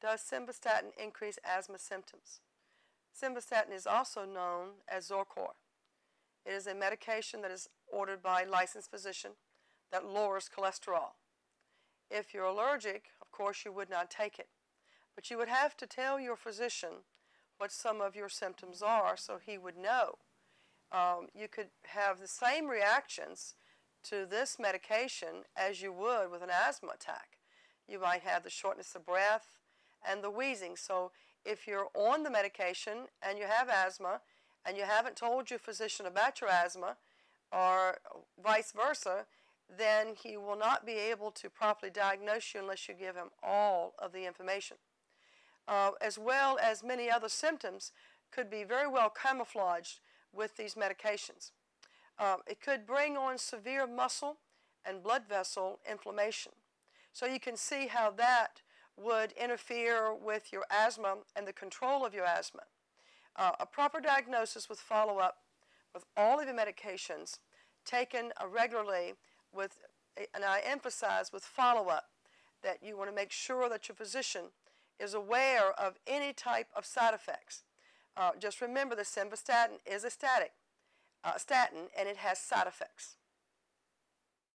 Does simvastatin increase asthma symptoms? Simvastatin is also known as Zocor. It is a medication that is ordered by a licensed physician that lowers cholesterol. If you're allergic, of course, you would not take it. But you would have to tell your physician what some of your symptoms are so he would know. Um, you could have the same reactions to this medication as you would with an asthma attack. You might have the shortness of breath and the wheezing. So if you're on the medication and you have asthma and you haven't told your physician about your asthma or vice versa, then he will not be able to properly diagnose you unless you give him all of the information. Uh, as well as many other symptoms could be very well camouflaged with these medications. Uh, it could bring on severe muscle and blood vessel inflammation. So you can see how that would interfere with your asthma and the control of your asthma. Uh, a proper diagnosis with follow-up with all of your medications taken uh, regularly with, and I emphasize with follow-up that you want to make sure that your physician is aware of any type of side effects. Uh, just remember that simvastatin is a static, uh, statin and it has side effects.